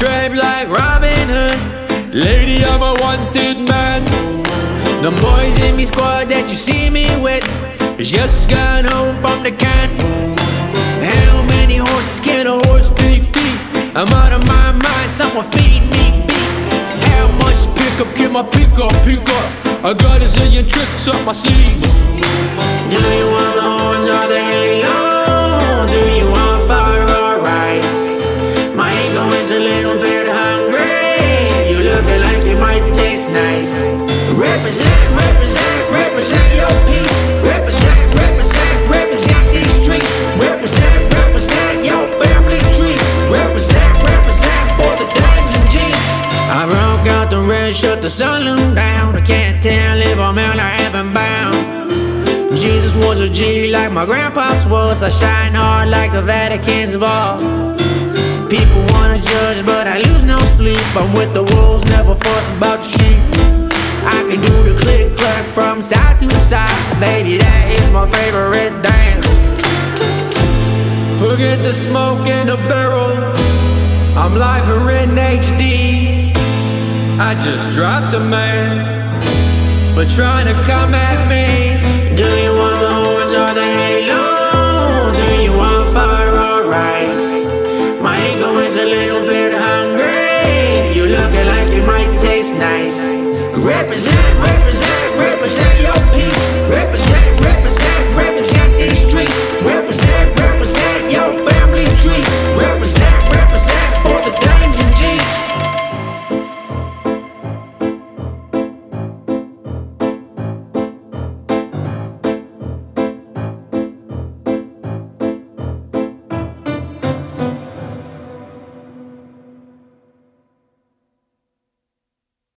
strapped like Robin Hood. Lady, I'm a wanted man. The boys in me squad that you see me with just got home from the can. How many horses can a horse be feed? I'm out of my mind, someone feed me beats. How much pickup can my pick up, pick up? I got a zillion tricks up my sleeve. Represent, represent, represent your. Represent, represent, represent these streets. Represent, represent your family tree. Represent, represent for the dimes and jeans. I broke out the red shirt, the saloon down. I can't tell if I'm out or heaven bound. Jesus was a G like my grandpa's was. I shine hard like the Vatican's vault. People wanna judge, but I lose no sleep. I'm with the wolves, never fuss about Baby, that is my favorite dance. Forget the smoke in the barrel. I'm live here in HD I just dropped a man For trying to come at me. Do you want the horns or the halo? Do you want fire or rice? My ego is a little bit hungry. You looking like you might taste nice. Represent, represent.